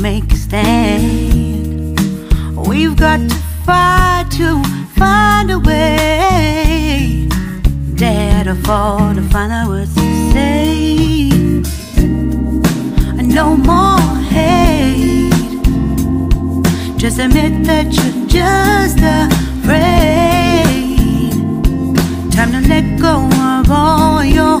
make a stand. We've got to fight to find a way. Dare to fall to find out what to say. No more hate. Just admit that you're just afraid. Time to let go of all your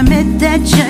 Admit that you're